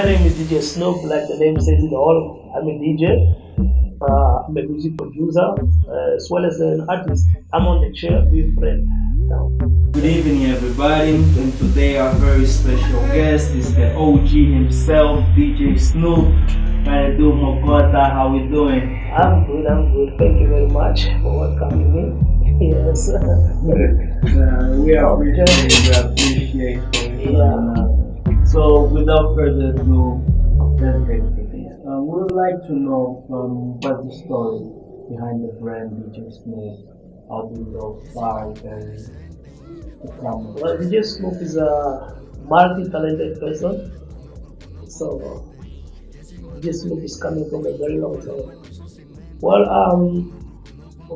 My name is DJ Snoop, like the name says it all. I'm a DJ, uh, I'm a music producer, uh, as well as an artist. I'm on the chair with Fred now. Good evening, everybody. And today, our very special guest is the OG himself, DJ Snoop. How you doing, Mokota? How we doing? I'm good, I'm good. Thank you very much for welcoming me. yes. Uh, we appreciate, we appreciate. Yeah. So, without further ado, let's get to this. Um, we would like to know um, what's the story behind the brand DJ Snoop. How do you start and become Well, DJ Snoop is a multi-talented person. So, DJ Snoop is coming from a very long time. Well, um,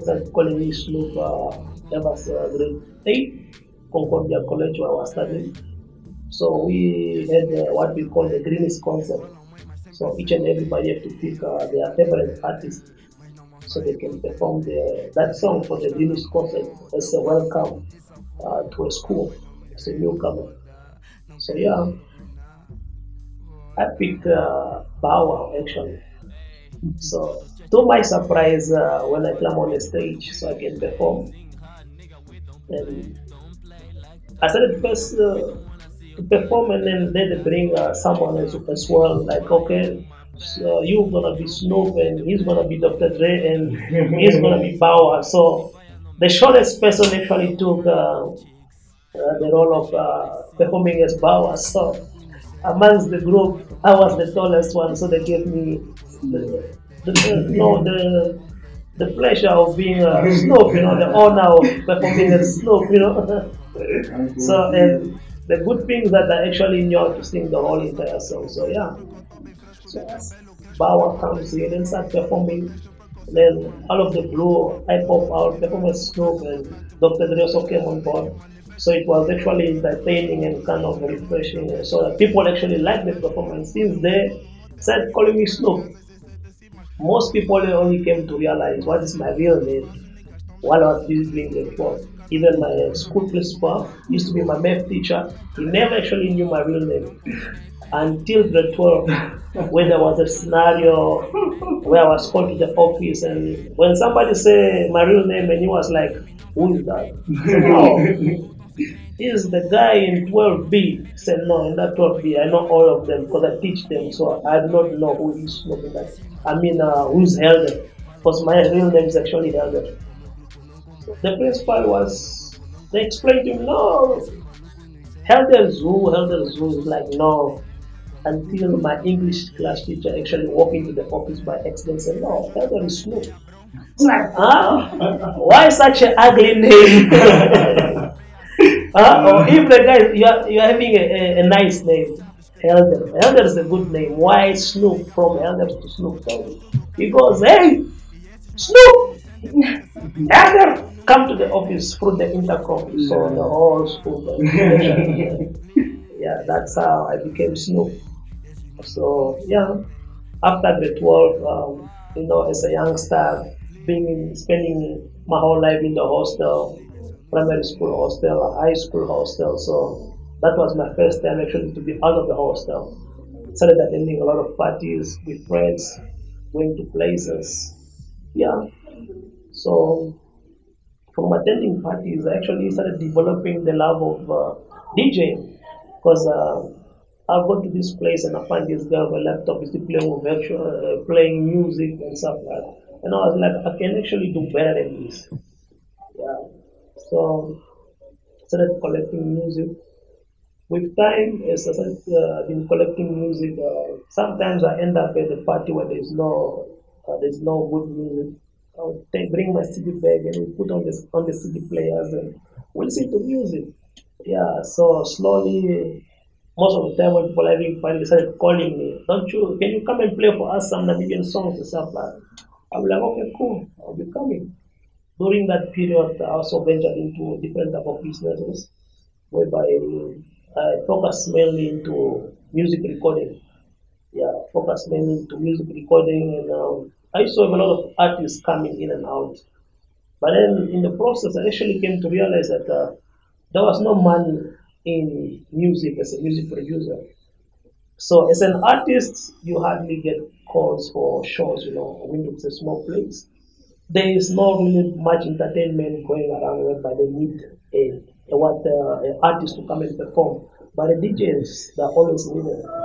started calling me Snoop uh, ever since grade 8, Concordia College where I was studying. So we had uh, what we call the greenest concept. So each and everybody have to pick uh, their favorite artist so they can perform the, that song for the greenest concept as a welcome uh, to a school as a newcomer. So yeah, I picked uh, actually. So to my surprise, uh, when I climb on the stage so I can perform, and I started first uh, to perform and then they bring uh, someone as, as well, like okay, so you're gonna be Snoop and he's gonna be Dr. Dre and he's gonna be Bow So the shortest person actually took uh, uh, the role of uh, performing as Bow So amongst the group, I was the tallest one, so they gave me the, the, the no the the pleasure of being a Snoop, you know, the honor of performing as Snoop, you know. so and the good thing is that I actually sing the whole entire song. So yeah. So as Wow comes in and start performing, then all of the blue I pop out, perform as Snoop and Dr. Dre also came on board. So it was actually entertaining and kind of refreshing. So that people actually liked the performance. Since they started calling me Snoop, most people only came to realize what is my real name while I was busy doing the work. Even my school principal used to be my math teacher. He never actually knew my real name until grade 12 when there was a scenario where I was called to the office and when somebody said my real name and he was like, who is that? "Oh, is the guy in 12B said, no, in that 12B, I know all of them because I teach them, so I do not know who is. I mean, uh, who's Helder, because my real name is actually Helder. The principal was, they explained to him, no, Helder Zoo, Helder Zoo is like, no, until my English class teacher actually walked into the office by accident and said, no, Helder is Snoop. It's like, huh? Why such an ugly name? Huh? Or if the guy you are you are having a, a, a nice name, Elder. Elder is a good name. Why Snoop from Elder to Snoop? Goes, hey, Snoop, Elder, come to the office through the intercom. So the whole school. yeah, that's how I became Snoop. So yeah, after the 12, um, you know, as a youngster, being spending my whole life in the hostel, primary school hostel, high school hostel. So that was my first time actually to be out of the hostel. Started attending a lot of parties with friends, going to places. Yeah. So from attending parties, I actually started developing the love of uh, DJing because uh, go to this place and I find this guy with a laptop is playing virtual, uh, playing music and stuff like that. And I was like, I can actually do better than this. Yeah. So started collecting music. With time, as I started uh, been collecting music, uh, sometimes I end up at a party where there's no uh, there's no good music. I would take, bring my CD bag and we put on the on the CD players and we listen to music. Yeah, so slowly, most of the time when people having they started calling me. Don't you? Can you come and play for us some Namibian songs and stuff like? that?" I'm like, okay, cool, I'll be coming. During that period, I also ventured into different type of businesses, whereby I focus mainly into music recording. Yeah, focus mainly into music recording, and um, I saw a lot of artists coming in and out. But then in the process, I actually came to realize that uh, there was no money in music as a music producer. So as an artist, you hardly get calls for shows, you know, when it's a small place. There is not really much entertainment going around whereby they need a, a what uh, an artist to come and perform. But the DJs, they're always needed.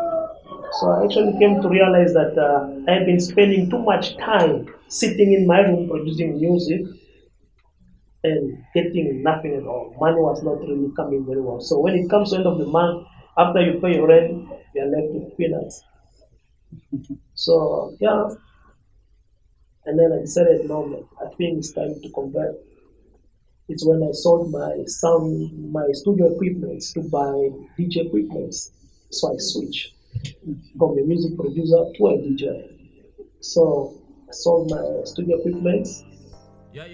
So I actually came to realize that uh, I've been spending too much time sitting in my room producing music and getting nothing at all. Money was not really coming very well. So when it comes to end of the month, after you pay your rent, you're left with peanuts. So yeah, and then I decided, no, man, I think it's time to convert. It's when I sold my sound, my studio equipment to buy DJ equipment. So I switched from a music producer to a DJ. So I sold my studio equipment,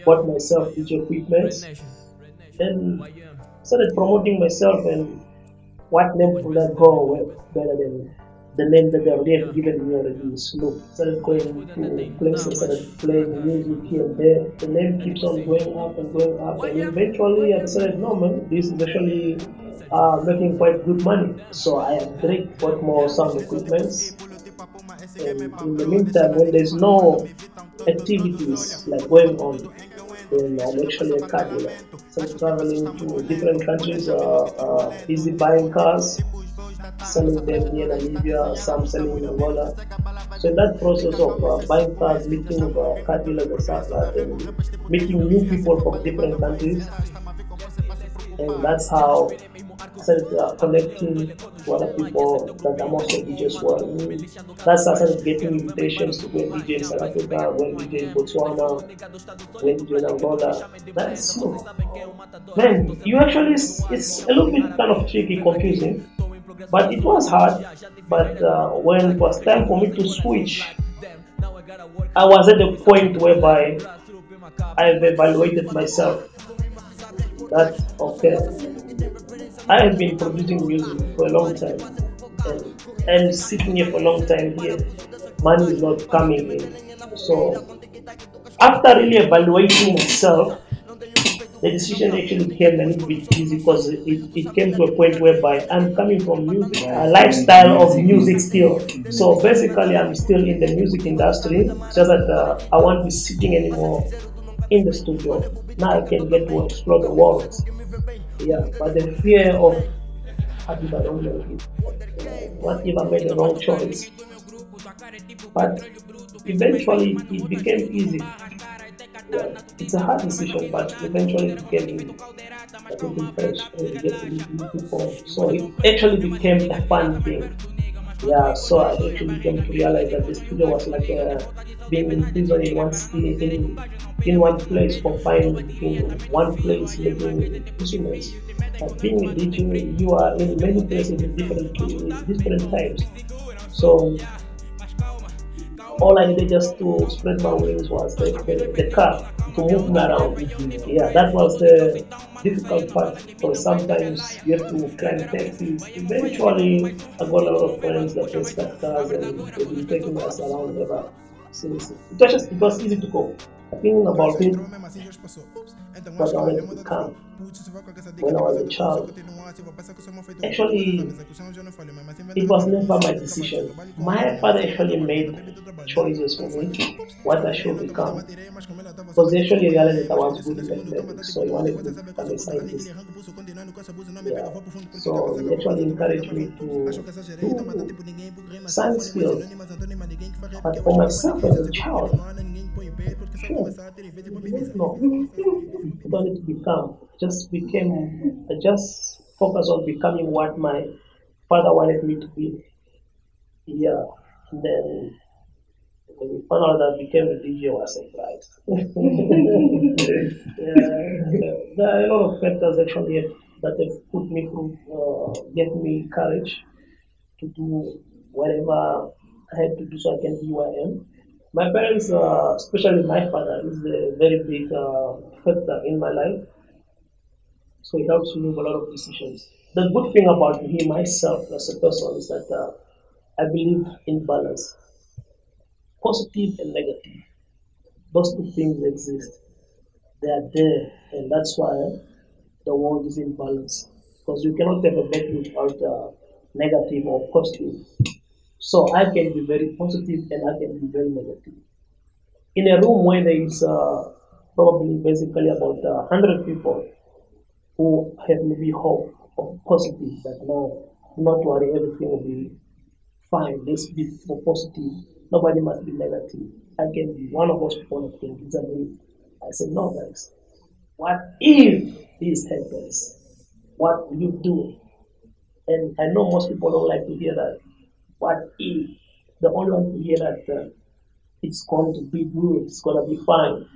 bought myself DJ equipment, and started promoting myself and what name could I go with better than the name that they already have given me already? Snoop. Started going to places, started playing music here and there. The name keeps on going up and going up, and eventually I decided, no man, this is actually uh, making quite good money. So I upgrade bought more sound equipment. And in the meantime, when there's no activities like going on, then I'm actually a car dealer. So I'm traveling to different countries, uh, uh, busy buying cars, selling them in Namibia, some selling in Angola. So in that process of uh, buying cars, meeting uh, car dealers and stuff and meeting new people from different countries, and that's how I started connecting to other people that I'm also DJs well. That's how I started getting invitations to and DJ in South Africa, when DJ in Botswana, when DJ in Angola. That's smooth. Man, you actually, it's, it's a little bit kind of tricky, confusing, but it was hard. But uh, when it was time for me to switch, I was at the point whereby I've evaluated myself that okay I have been producing music for a long time and I'm sitting here for a long time here money is not coming in so after really evaluating myself the decision actually came a little bit easy because it, it came to a point whereby I'm coming from music, a lifestyle of music still. So basically, I'm still in the music industry, just that uh, I won't be sitting anymore in the studio. Now I can get to explore the world. Yeah, but the fear of having if I don't make it? Uh, what if I made the wrong choice? But eventually it became easy. Yeah, it's a hard decision, but eventually it became easy. I think in French, meet people. So it actually became a fun thing. Yeah, so I actually came to realize that the studio was like uh, being in prison in one city, in, in one place, confined in one place, making instruments. But being a DJ, you are in many places in different different times. So all I needed just to spread my wings was the, the, the car to move me around. Yeah, that was the difficult part because sometimes you have to climb taxis. Eventually, I got a lot of friends that got cars and they've been taking us around ever It was just it was easy to go. I think about it, what I wanted to when I was a child. Actually, it was never my decision. My father actually made choices for me, what I should become. Because he actually realized that I was good in mathematics, so he wanted to become a scientist. Yeah. So he actually encouraged me to do science field. But for myself as a child, sure, no, I don't need to become. Just became, I just focus on becoming what my father wanted me to be. Yeah. And then when we found out that I became a DJ, was surprised. yeah, there are a lot of factors actually that have put me through, uh, gave me courage to do whatever I had to do so I can be who I am. My parents, uh, especially my father, is a very big uh, factor in my life. So it helps me with a lot of decisions. The good thing about me, myself, as a person, is that uh, I believe in balance positive and negative. Those two things exist. They are there, and that's why the world is in balance. Because you cannot have a battle without uh, negative or positive. So I can be very positive and I can be very negative. In a room where there is uh, probably basically about uh, 100 people who have maybe hope of positive, that no, not worry, everything will be fine. Let's be positive. Nobody must be negative. I can be one of those people that can disagree. I said, no, guys. What if this happens? What will you do? And I know most people don't like to hear that. What if? The only one to hear that uh, it's going to be good, it's going to be fine.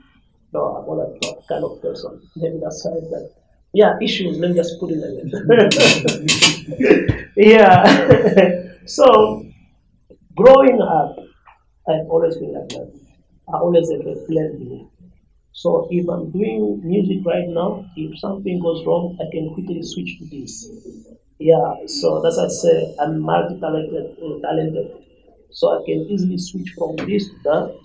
No, I'm not that kind of person. Maybe that's why that. Yeah, issues, let me just put it like that. yeah. so, growing up, I've always been like that. I always have a plan B. So if I'm doing music right now, if something goes wrong, I can quickly switch to this. Yeah, so that's I say I'm multi-talented, uh, talented. So I can easily switch from this to that,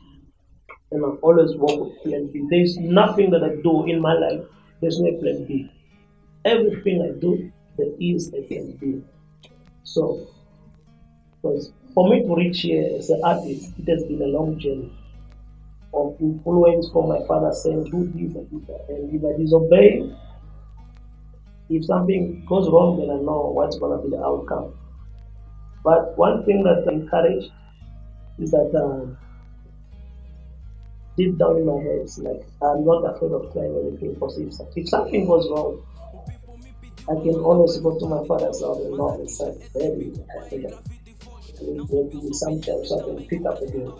and I always work with plan B. There's nothing that I do in my life. There's no plan B. Everything I do, there is a plan B. So, because for me to reach here as an artist, it has been a long journey of influence from my father saying, do this and do that. And if I disobey, if something goes wrong, then I know what's going to be the outcome. But one thing that I encourage is that uh, deep down in my head, it's like I'm not afraid of trying anything because if, if something goes wrong, I can always go to my father's house and knock and say, Daddy, I think maybe sometimes I can pick up again.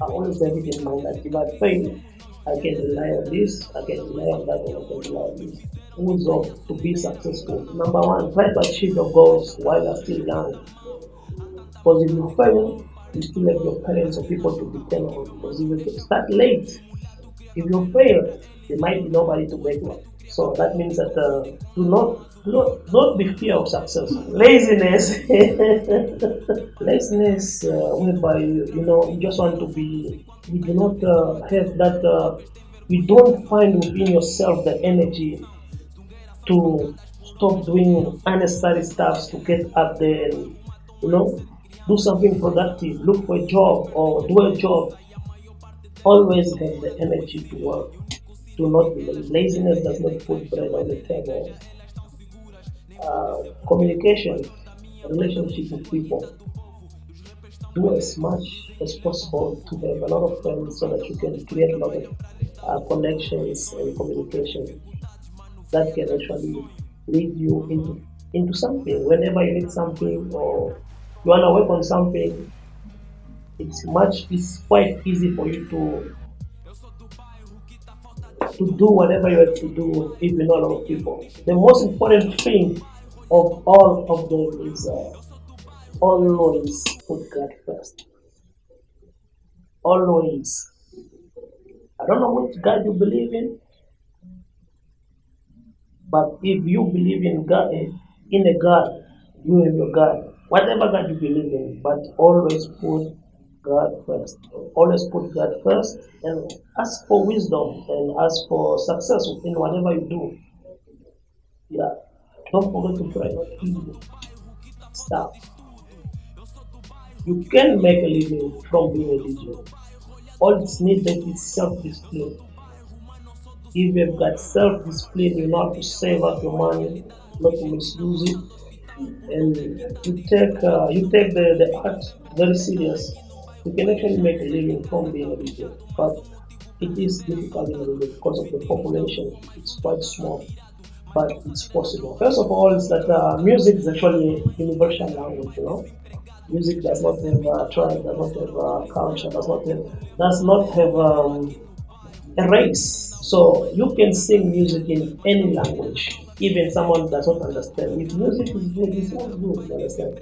I always have it in mind that if I fail, I can rely on this, I can rely on that, and I can rely on this. Rules of to be successful. Number one, try to achieve your goals while you're still young. Because if you fail, you still have your parents or people to depend on. Because if you start late, if you fail, there might be nobody to back you up. So that means that uh, do not not don't be fear of success. Laziness, laziness, uh, whereby you, know you just want to be, you do not uh, have that. Uh, you don't find within yourself the energy to stop doing unnecessary stuff to get up there you know do something productive. Look for a job or do a job. Always have the energy to work do not laziness does not put bread on the table. Uh, communication, relationship with people. Do as much as possible to have a lot of friends so that you can create a lot of uh, connections and communication that can actually lead you into into something. Whenever you need something or you want to work on something, it's much it's quite easy for you to to do whatever you have to do if you know a lot of people. The most important thing of all of them is always put God first. Always. I don't know which God you believe in, but if you believe in God, in a God, you have your God. Whatever God you believe in, but always put God first. Always put God first and ask for wisdom and ask for success in whatever you do. Yeah. Don't forget to pray. Stop. You can make a living from being a DJ. All it's needed is self-discipline. If you've got self-discipline, you know how to save up your money, not to misuse it, and you take uh, you take the, the art very serious you can actually make a living from being a DJ, but it is difficult because of the population. It's quite small, but it's possible. First of all, is that uh, music is actually a universal language. You know, music does not have a tribe, does not have a culture, does not have does not have um, a race. So you can sing music in any language, even someone does not understand. If music is good, it's good. You understand?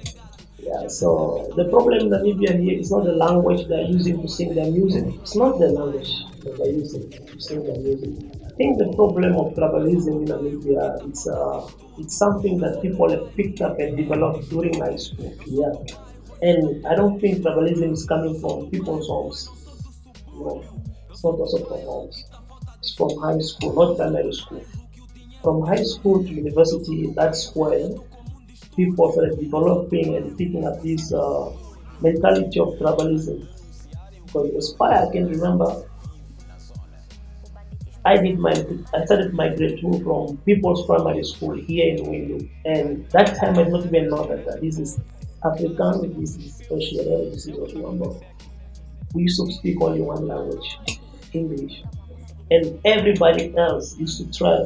Yeah, so the problem in Namibia here is not the language they're using to sing their music. It's not the language that they're using to sing their music. I think the problem of tribalism in Namibia it's uh, it's something that people have picked up and developed during high school. Yeah, and I don't think tribalism is coming from people's homes. No, it's not also from homes. It's from high school, not primary school. From high school to university, that's where people started developing and picking up this uh, mentality of tribalism. Because as far as I can remember, I did my I started my grade two from People's Primary School here in Windhoek, and that time I did not even know that this is African, this is Oshirel, this is Oshiwambo. We used to speak only one language, English, and everybody else used to try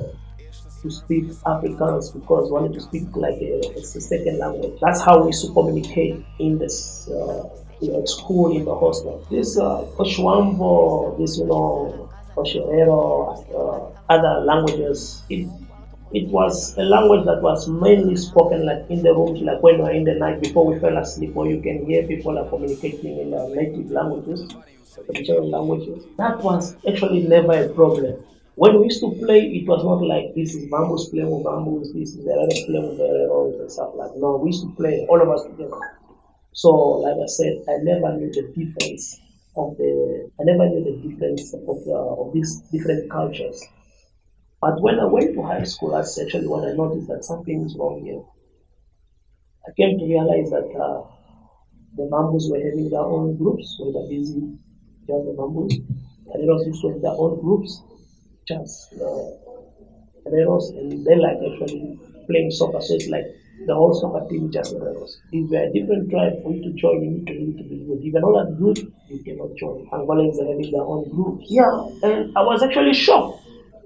to speak Afrikaans because wanted to speak like a, a second language. That's how we used to communicate in this uh, you know, school in the hostel. This uh, Oshiwambo, this you know Oshirero, uh, other languages. It it was a language that was mainly spoken like in the rooms, like when we're in the night before we fell asleep, or you can hear people are communicating in their native languages, traditional languages. That was actually never a problem. When we used to play, it was not like this is Wambos playing with Wambos, this is the other playing with the other and stuff like No, we used to play all of us together. So, like I said, I never knew the difference of the. I never knew the difference of the, of these different cultures. But when I went to high school, that's actually when I noticed that something is wrong here. I came to realize that uh, the Wambos were having their own groups, we were busy just the Wambos. And it also have their own groups, just uh, Hereros, and they like actually playing soccer. So it's like the whole soccer team just. If you're a different tribe, for you to join, you need to, need to be good. If you're not that good, you cannot join. Angolans are having their own groups. Yeah, and I was actually shocked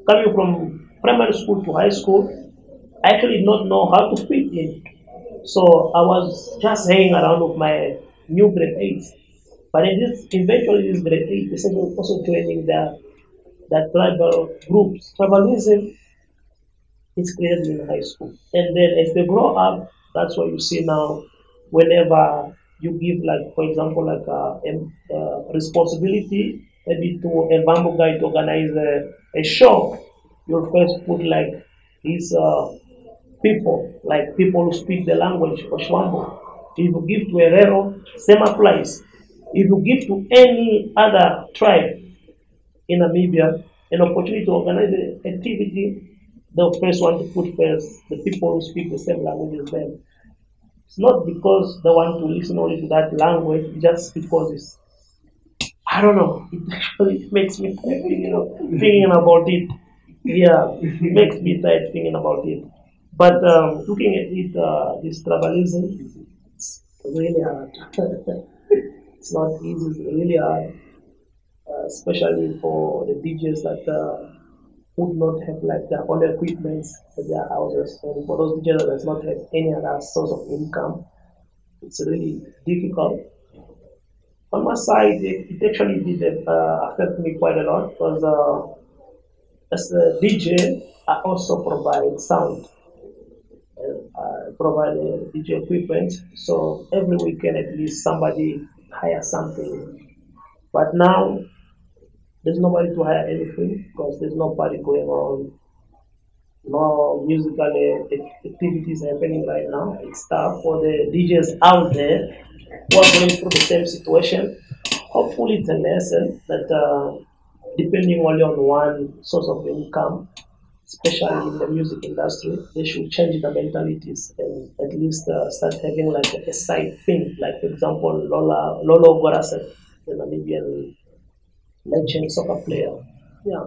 coming from primary school to high school, I actually did not know how to fit in. So I was just hanging around with my new grade eight. But in this, eventually this grade eight, started also joining the, the tribal groups. Tribalism is created in high school. And then as they grow up, that's what you see now, whenever you give like, for example, like a, a, a responsibility maybe to a Wambo guy to organize a, a show, you'll first put like these uh, people, like people who speak the language of Shwambo. If you give to Herero, same applies. If you give to any other tribe in Namibia an opportunity to organize an activity, the first one to put first the people who speak the same language as them. It's not because they want to listen only to that language, just because it's I don't know. It actually makes me you know, thinking about it. Yeah, it makes me tired thinking about it. But um, looking at it, uh, this tribalism, it's really hard. it's not easy. It's really hard, uh, especially for the DJs that uh, would not have like their own equipment at their houses, and for those DJs that not have any other source of income, it's really difficult on my side, it, it actually did uh, affect me quite a lot because uh, as a DJ, I also provide sound. I provide DJ equipment, so every weekend at least somebody hire something. But now there's nobody to hire anything because there's no party going on, no musical activities happening right now. It's tough for the DJs out there who are going through the same situation. Hopefully, it's a lesson that uh, depending only on one source of income, especially in the music industry, they should change the mentalities and at least uh, start having like a side thing. Like, for example, Lola, Lolo Goraseb, the Namibian legend soccer player. Yeah.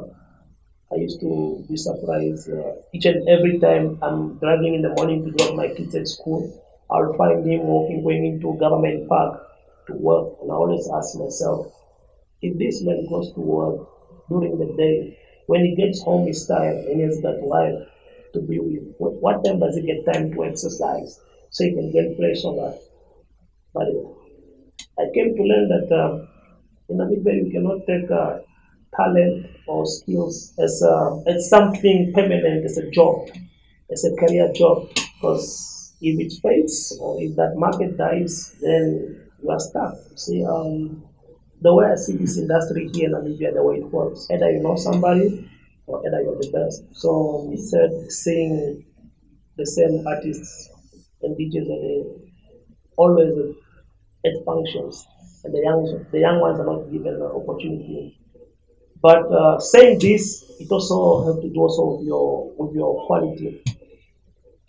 I used to be surprised uh, each and every time I'm driving in the morning to drop my kids at school. I'll find him walking, going into government park to work. And I always ask myself, if this man goes to work during the day, when he gets home, he's tired and he's got wife to be with. What time does he get time to exercise so he can get place on that? But I came to learn that uh, in Namibia you cannot take uh, talent or skills as, uh, as something permanent, as a job, as a career job, because if it fades or if that market dies, then you are stuck. See, um, the way I see this industry here in Namibia, the way it works, either you know somebody or either you're the best. So instead seeing the same artists and DJs always at functions, and the young the young ones are not given an opportunity. But uh, saying this, it also has to do also with your with your quality,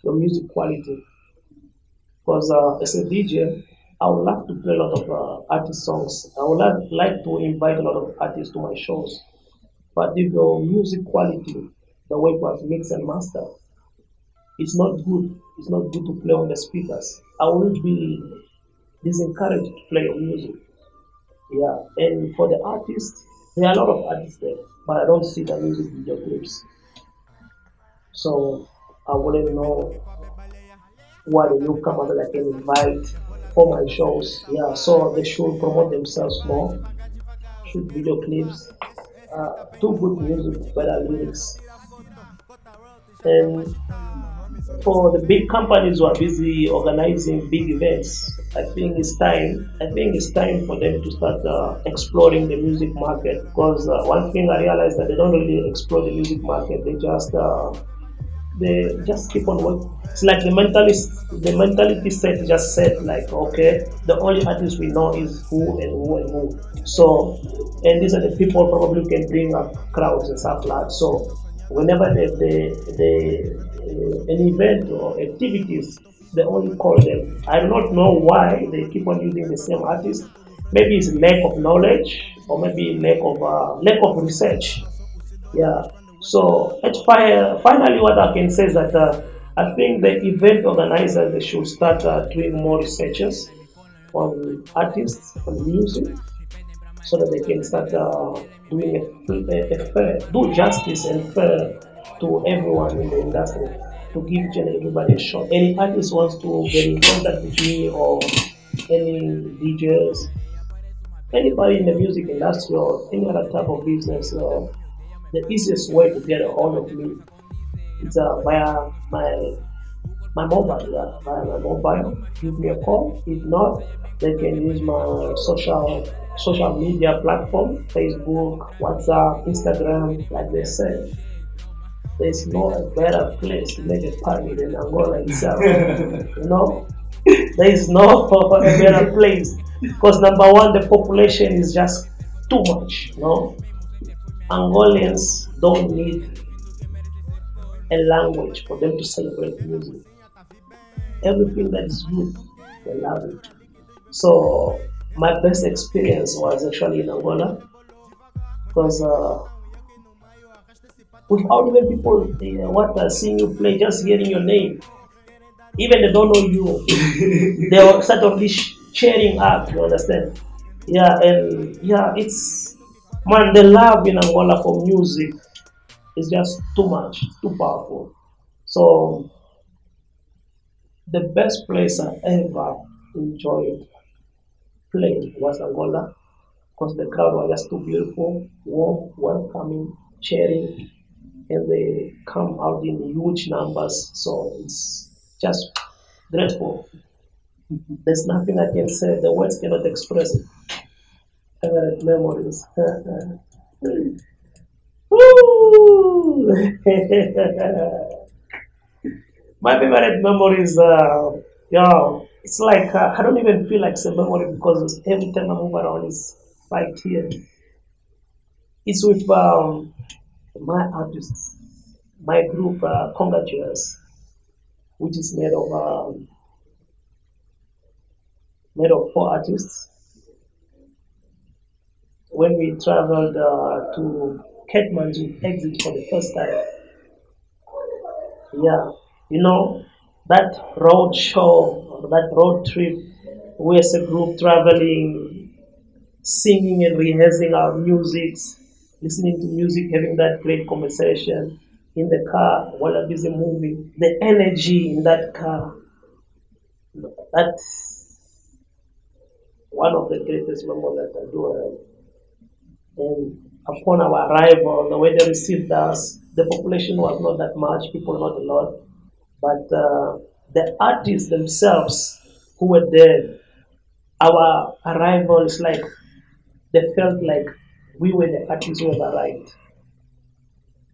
your music quality Because uh, as a DJ, I would love to play a lot of uh, artist songs. I would like, like to invite a lot of artists to my shows. But if your music quality, the way it was mixed and mastered, it's not good. It's not good to play on the speakers. I will be disencouraged to play your music. Yeah, and for the artists, there are a lot of artists there, but I don't see the music video clips. So I wouldn't know what the newcomers that I can invite for my shows. Yeah, so they should promote themselves more, shoot video clips, uh, do good music, better lyrics. And for the big companies who are busy organizing big events, I think it's time. I think it's time for them to start uh, exploring the music market. Because uh, one thing I realized that they don't really explore the music market. They just uh, they just keep on working. It's like the mentality, the mentality set just said like, okay, the only artist we know is who and who and who. So, and these are the people probably can bring up crowds and stuff like that. So, whenever they, they, they an event or activities, they only call them. I do not know why they keep on using the same artist. Maybe it's lack of knowledge or maybe lack of uh, lack of research. Yeah. So at fire, finally, what I can say is that uh, I think the event organizers they should start uh, doing more researches on artists and music so that they can start uh, doing a, a, a fair, do justice and fair to everyone in the industry to give each and everybody a shot. Any artist wants to get in contact with me or any DJs, anybody in the music industry or any other type of business, uh, the easiest way to get a hold of me is uh, via my my mobile, yeah, via my mobile. Give me a call. If not, they can use my social social media platform, Facebook, WhatsApp, Instagram, like they said. There's no better place to make a party than Angola itself. you know, there is no better place because number one, the population is just too much. You know, Angolians don't need a language for them to celebrate music. Everything that is good, they love it. So my best experience was actually in Angola because uh, without even people what uh, seeing you play, just hearing your name, even they don't know you, they are suddenly sh- cheering up. You understand? Yeah, and yeah, it's man, the love in Angola for music is just too much, too powerful. So the best place I ever enjoyed playing was Angola because the crowd was just too beautiful, warm, welcoming, cheering, and they come out in huge numbers. So it's just grateful. There's nothing I can say, the words cannot express. Favorite memories. My favorite memories, uh, yeah, it's like uh, I don't even feel like it's a memory because every time I move around, it's right here. It's with um, my artists, my group, uh, Conga Jewels, which is made of um, made of four artists. When we traveled uh, to Kathmandu exit for the first time, yeah, you know that road show that road trip, we as a group traveling, singing and rehearsing our music, listening to music, having that great conversation in the car while I'm busy moving, the energy in that car, that's one of the greatest memories that I do have. And upon our arrival, the way they received us, the population was not that much, people not a lot, but uh, the artists themselves who were there, our arrival is like they felt like we were the artists who arrived.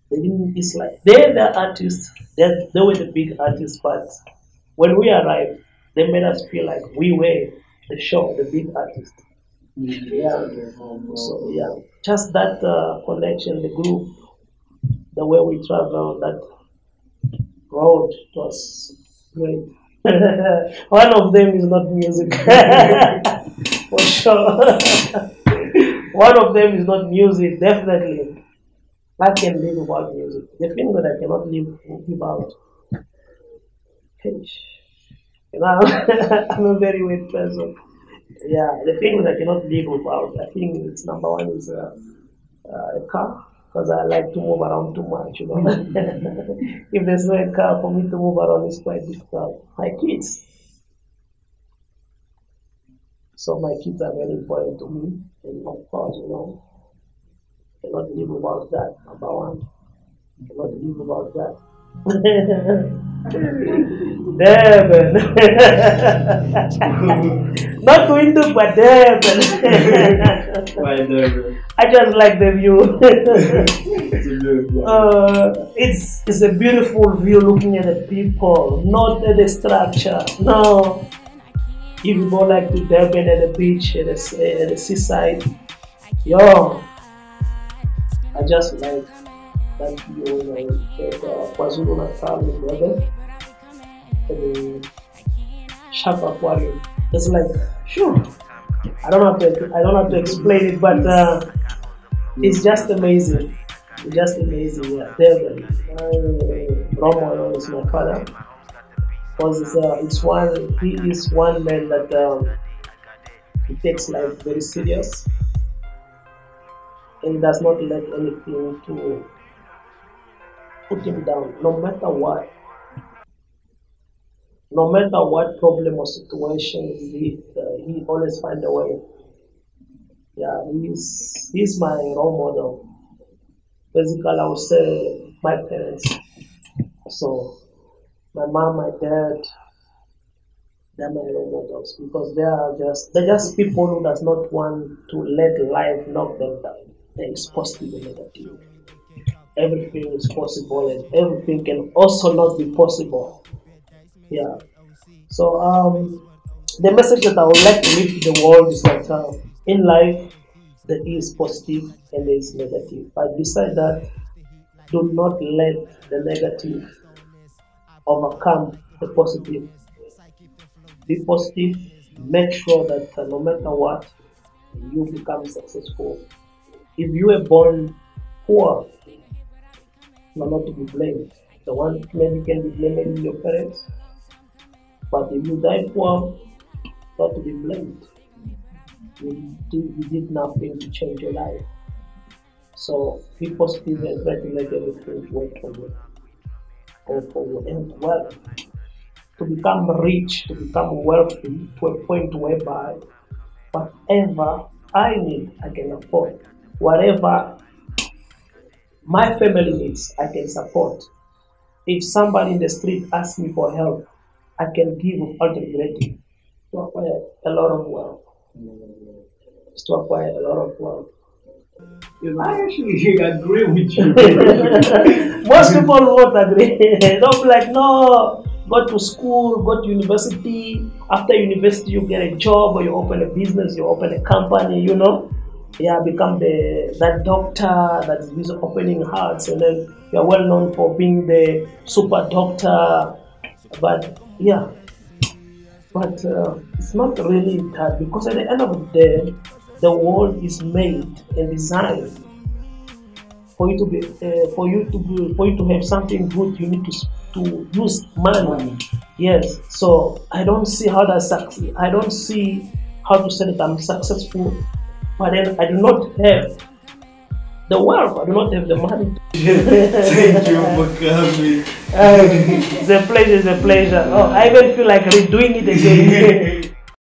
They didn't. It's like they're the artists. They they were the big artists, but when we arrived, they made us feel like we were the show, the big artist. Yeah. So yeah, just that uh, connection, the group, the way we traveled, that road was great. One of them is not music. For sure. One of them is not music, definitely. I can live without music. The thing that I cannot live without. You know, I'm a very weird person. Yeah, the thing that I cannot live without, I think it's number one is uh, uh, a car because I like to move around too much. You know, if there's no car for me to move around, it's quite difficult. My kids. So my kids are very important to me, and of course, you know, cannot live without that. Number one, cannot live without that. Durban. Not to window, but Durban. Why Durban? I just like the view. It's a beautiful. uh, it's it's a beautiful view looking at the people, not at the structure. No. If you go like to Durban at the beach, at the, at the seaside, yo, I just like that view, you know, at uh, KwaZulu Natal in Durban, at the Shark Aquarium. It's like, sure. I don't have to. I don't have to explain it, but uh, it's just amazing. It's just amazing. Yeah, Durban. Role model is my father. Because it's, uh, it's one. He is one man that um, he takes life very serious, and does not let anything to put him down, no matter what. No matter what problem or situation he, uh, he always find a way. Yeah, he's he's my role model. Basically, I would say my parents. So, my mom, my dad, they're my role models because they are just they're just people who does not want to let life knock them down. There is positive and negative. Everything is possible, and everything can also not be possible. Yeah. So um, the message that I would like to leave to the world is that uh, in life there is positive and there is negative. But beside that, do not let the negative overcome the positive. Be positive. Make sure that uh, no matter what, you become successful. If you were born poor, you are not to be blamed. The one maybe can be blamed is your parents, but if you die poor, not to be blamed. You did, you did nothing to change your life. So be positive and try to make everything work for you. And for you and well. To become rich, to become wealthy to a point whereby whatever I need, I can afford. Whatever my family needs, I can support. If somebody in the street asks me for help, I can give without regretting to acquire a lot of wealth. To acquire a lot of wealth. I actually agree with you. Most people won't agree. They'll be like, no, go to school, go to university. After university, you get a job or you open a business, you open a company, you know. Yeah, become the that doctor that is opening hearts, and then you're well known for being the super doctor. But yeah, but uh, it's not really that because at the end of the day, the world is made and designed for you to be uh, for you to be for you to have something good you need to to use money. Yes. So i don't see how that succeed i don't see how to say that i'm successful but then i do not have the wealth. I do not have the money. Thank you for coming. It's a pleasure it's a pleasure. Oh i even feel like redoing it again